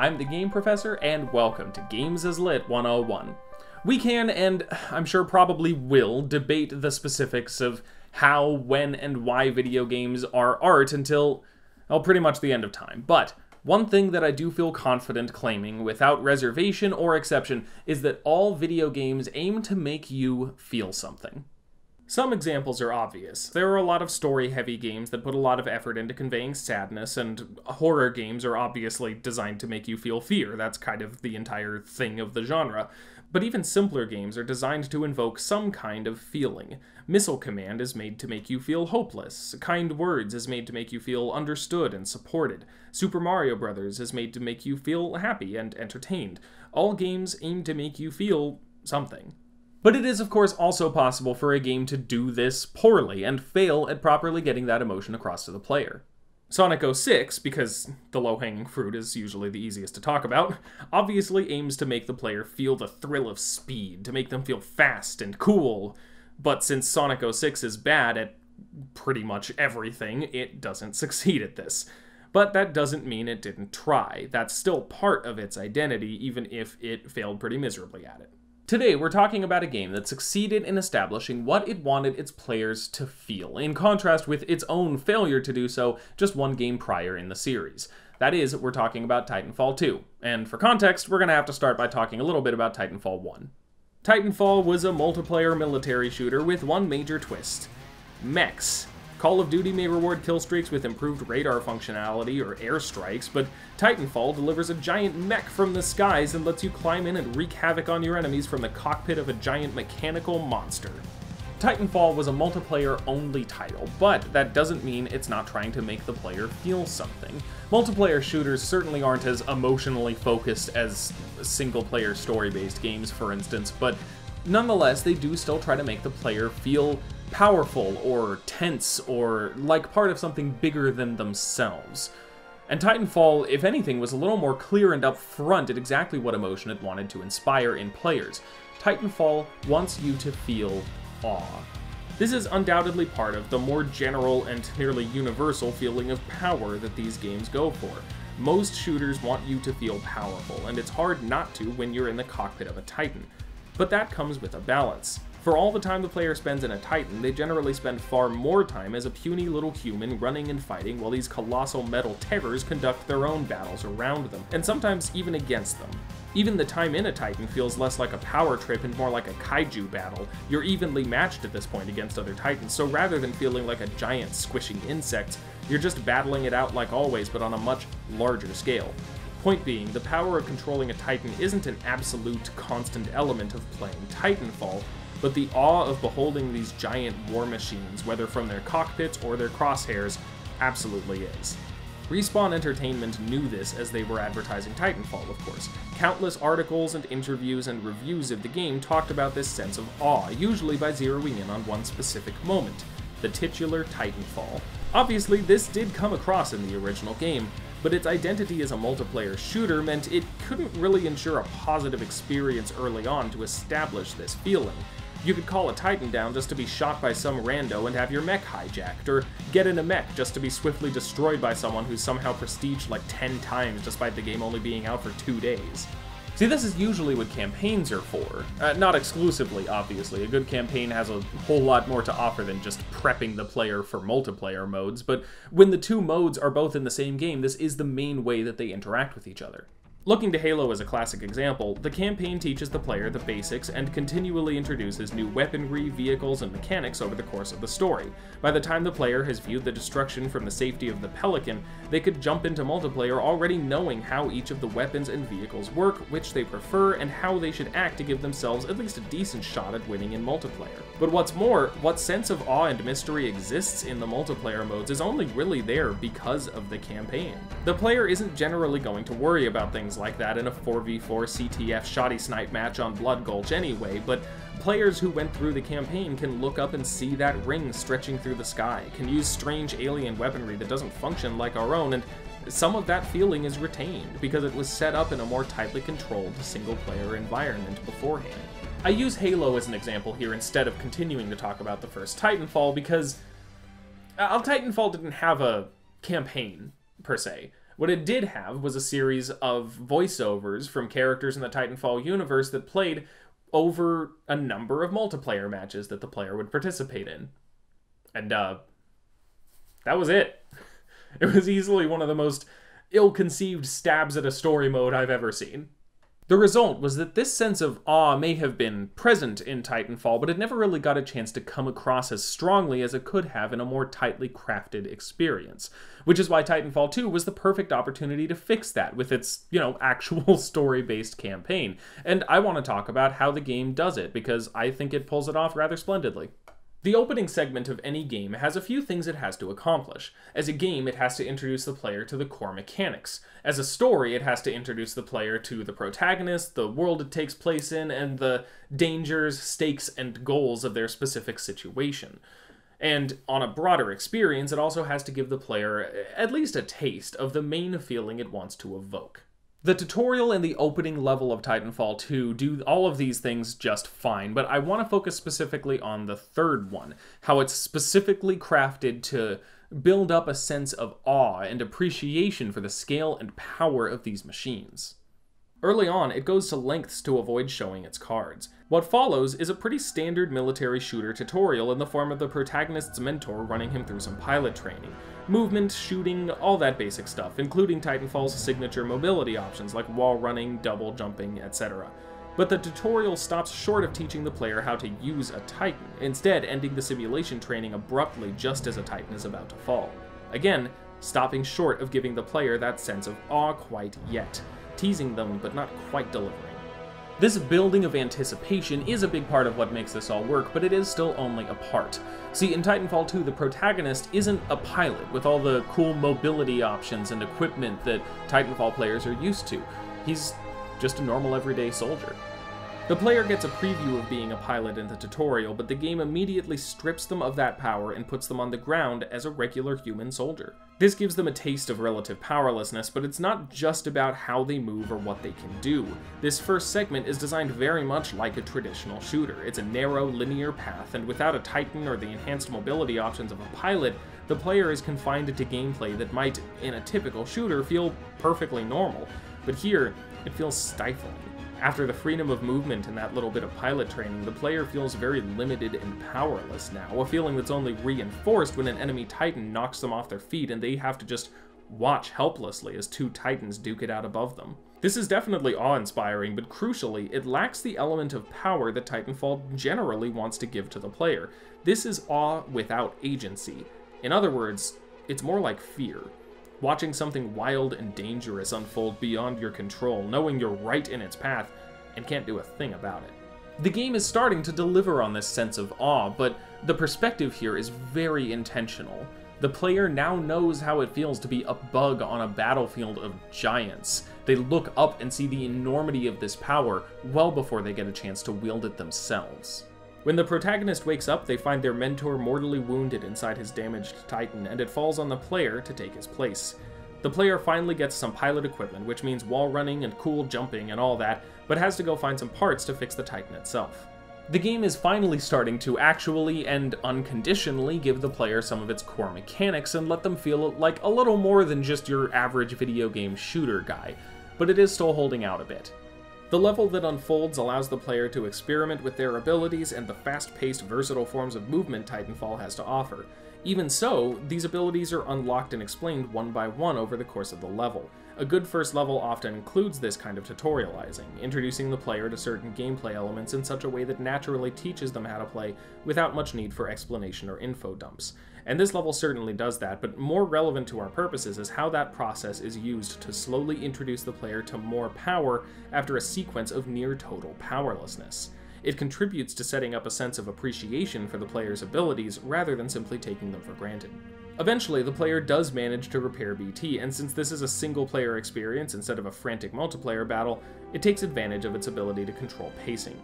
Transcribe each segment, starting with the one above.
I'm the Game Professor, and welcome to Games as Lit 101. We can, and I'm sure probably will, debate the specifics of how, when, and why video games are art until, well, pretty much the end of time. But one thing that I do feel confident claiming without reservation or exception is that all video games aim to make you feel something. Some examples are obvious. There are a lot of story heavy games that put a lot of effort into conveying sadness, and horror games are obviously designed to make you feel fear. That's kind of the entire thing of the genre. But even simpler games are designed to invoke some kind of feeling. Missile Command is made to make you feel hopeless. Kind Words is made to make you feel understood and supported. Super Mario Bros. is made to make you feel happy and entertained. All games aim to make you feel something. But it is, of course, also possible for a game to do this poorly and fail at properly getting that emotion across to the player. Sonic 06, because the low hanging fruit is usually the easiest to talk about, obviously aims to make the player feel the thrill of speed, to make them feel fast and cool. But since Sonic 06 is bad at pretty much everything, it doesn't succeed at this. But that doesn't mean it didn't try. That's still part of its identity, even if it failed pretty miserably at it. Today, we're talking about a game that succeeded in establishing what it wanted its players to feel, in contrast with its own failure to do so just one game prior in the series. That is, we're talking about Titanfall 2. And for context, we're going to have to start by talking a little bit about Titanfall 1. Titanfall was a multiplayer military shooter with one major twist mechs. Call of Duty may reward kill streaks with improved radar functionality or airstrikes, but Titanfall delivers a giant mech from the skies and lets you climb in and wreak havoc on your enemies from the cockpit of a giant mechanical monster. Titanfall was a multiplayer only title, but that doesn't mean it's not trying to make the player feel something. Multiplayer shooters certainly aren't as emotionally focused as single player story based games, for instance, but nonetheless, they do still try to make the player feel powerful or tense or like part of something bigger than themselves. And Titanfall, if anything, was a little more clear and upfront at exactly what emotion it wanted to inspire in players. Titanfall wants you to feel awe. This is undoubtedly part of the more general and nearly universal feeling of power that these games go for. Most shooters want you to feel powerful, and it's hard not to when you're in the cockpit of a Titan. But that comes with a balance. For all the time the player spends in a Titan, they generally spend far more time as a puny little human running and fighting while these colossal metal terrors conduct their own battles around them, and sometimes even against them. Even the time in a Titan feels less like a power trip and more like a kaiju battle. You're evenly matched at this point against other Titans, so rather than feeling like a giant squishing insect, you're just battling it out like always, but on a much larger scale. Point being, the power of controlling a Titan isn't an absolute, constant element of playing Titanfall, but the awe of beholding these giant war machines, whether from their cockpits or their crosshairs, absolutely is. Respawn Entertainment knew this as they were advertising Titanfall, of course. Countless articles and interviews and reviews of the game talked about this sense of awe, usually by zeroing in on one specific moment the titular Titanfall. Obviously, this did come across in the original game, but its identity as a multiplayer shooter meant it couldn't really ensure a positive experience early on to establish this feeling. You could call a Titan down just to be shot by some rando and have your mech hijacked, or get in a mech just to be swiftly destroyed by someone who's somehow prestiged like 10 times despite the game only being out for two days. See, this is usually what campaigns are for. Uh, not exclusively, obviously. A good campaign has a whole lot more to offer than just prepping the player for multiplayer modes, but when the two modes are both in the same game, this is the main way that they interact with each other. Looking to Halo as a classic example, the campaign teaches the player the basics and continually introduces new weaponry, vehicles, and mechanics over the course of the story. By the time the player has viewed the destruction from the safety of the Pelican, they could jump into multiplayer already knowing how each of the weapons and vehicles work, which they prefer, and how they should act to give themselves at least a decent shot at winning in multiplayer. But what's more, what sense of awe and mystery exists in the multiplayer modes is only really there because of the campaign. The player isn't generally going to worry about things things like that in a 4v4 CTF shotty snipe match on Blood Gulch anyway, but players who went through the campaign can look up and see that ring stretching through the sky, can use strange alien weaponry that doesn't function like our own, and some of that feeling is retained because it was set up in a more tightly controlled single-player environment beforehand. I use Halo as an example here instead of continuing to talk about the first Titanfall because uh, Titanfall didn't have a campaign, per se What it did have was a series of voiceovers from characters in the Titanfall universe that played over a number of multiplayer matches that the player would participate in. And uh that was it. It was easily one of the most ill-conceived stabs at a story mode I've ever seen. The result was that this sense of awe may have been present in Titanfall, but it never really got a chance to come across as strongly as it could have in a more tightly crafted experience. Which is why Titanfall 2 was the perfect opportunity to fix that with its, you know, actual story based campaign. And I want to talk about how the game does it, because I think it pulls it off rather splendidly. The opening segment of any game has a few things it has to accomplish. As a game, it has to introduce the player to the core mechanics. As a story, it has to introduce the player to the protagonist, the world it takes place in, and the dangers, stakes, and goals of their specific situation. And on a broader experience, it also has to give the player at least a taste of the main feeling it wants to evoke. The tutorial and the opening level of Titanfall 2 do all of these things just fine, but I want to focus specifically on the third one, how it's specifically crafted to build up a sense of awe and appreciation for the scale and power of these machines. Early on, it goes to lengths to avoid showing its cards. What follows is a pretty standard military shooter tutorial in the form of the protagonist's mentor running him through some pilot training. Movement, shooting, all that basic stuff, including Titanfall's signature mobility options like wall running, double jumping, etc. But the tutorial stops short of teaching the player how to use a Titan, instead ending the simulation training abruptly just as a Titan is about to fall. Again, stopping short of giving the player that sense of awe quite yet teasing them, but not quite delivering. This building of anticipation is a big part of what makes this all work, but it is still only a part. See, in Titanfall 2, the protagonist isn't a pilot with all the cool mobility options and equipment that Titanfall players are used to. He's just a normal everyday soldier. The player gets a preview of being a pilot in the tutorial, but the game immediately strips them of that power and puts them on the ground as a regular human soldier. This gives them a taste of relative powerlessness, but it's not just about how they move or what they can do. This first segment is designed very much like a traditional shooter. It's a narrow, linear path, and without a Titan or the enhanced mobility options of a pilot, the player is confined to gameplay that might, in a typical shooter, feel perfectly normal. But here, it feels stifling. After the freedom of movement and that little bit of pilot training, the player feels very limited and powerless now, a feeling that's only reinforced when an enemy titan knocks them off their feet and they have to just watch helplessly as two titans duke it out above them. This is definitely awe-inspiring, but crucially, it lacks the element of power that Titanfall generally wants to give to the player. This is awe without agency. In other words, it's more like fear watching something wild and dangerous unfold beyond your control, knowing you're right in its path and can't do a thing about it. The game is starting to deliver on this sense of awe, but the perspective here is very intentional. The player now knows how it feels to be a bug on a battlefield of giants. They look up and see the enormity of this power well before they get a chance to wield it themselves. When the protagonist wakes up, they find their mentor mortally wounded inside his damaged Titan, and it falls on the player to take his place. The player finally gets some pilot equipment, which means wall running and cool jumping and all that, but has to go find some parts to fix the Titan itself. The game is finally starting to actually and unconditionally give the player some of its core mechanics and let them feel like a little more than just your average video game shooter guy, but it is still holding out a bit. The level that unfolds allows the player to experiment with their abilities and the fast-paced, versatile forms of movement Titanfall has to offer. Even so, these abilities are unlocked and explained one by one over the course of the level. A good first level often includes this kind of tutorializing, introducing the player to certain gameplay elements in such a way that naturally teaches them how to play without much need for explanation or info dumps. And this level certainly does that, but more relevant to our purposes is how that process is used to slowly introduce the player to more power after a sequence of near total powerlessness. It contributes to setting up a sense of appreciation for the player's abilities rather than simply taking them for granted. Eventually, the player does manage to repair BT, and since this is a single player experience instead of a frantic multiplayer battle, it takes advantage of its ability to control pacing.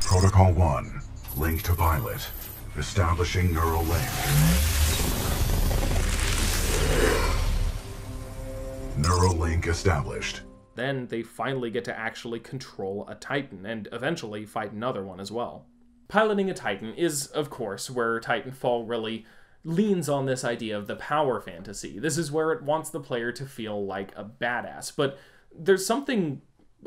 Protocol 1. Link to pilot. Establishing neural link. Neural link established. then they finally get to actually control a Titan and eventually fight another one as well. Piloting a Titan is, of course, where Titanfall really leans on this idea of the power fantasy. This is where it wants the player to feel like a badass. But there's something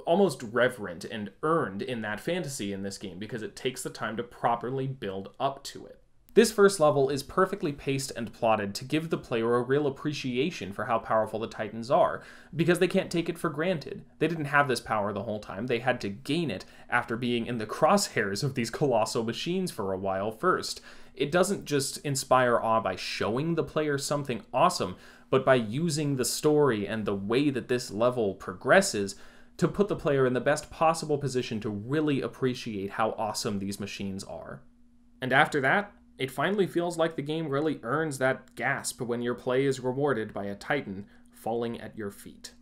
almost reverent and earned in that fantasy in this game because it takes the time to properly build up to it. This first level is perfectly paced and plotted to give the player a real appreciation for how powerful the Titans are, because they can't take it for granted. They didn't have this power the whole time, they had to gain it after being in the crosshairs of these colossal machines for a while first it doesn't just inspire awe by showing the player something awesome, but by using the story and the way that this level progresses to put the player in the best possible position to really appreciate how awesome these machines are. And after that, it finally feels like the game really earns that gasp when your play is rewarded by a Titan falling at your feet.